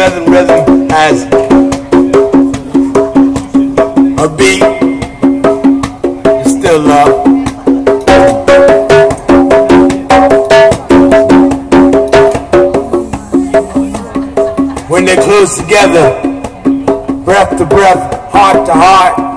rhythm, rhythm has a beat. It's still love. When they're close together, breath to breath, heart to heart.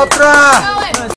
Outra!